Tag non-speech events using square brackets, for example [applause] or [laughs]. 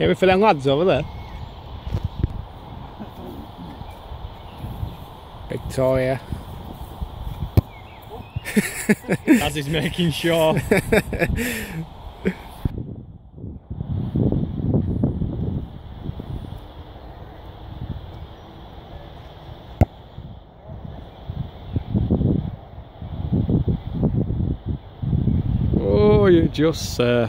Yeah, we're filling lads over there. Victoria. [laughs] As he's making sure. oh, you just uh,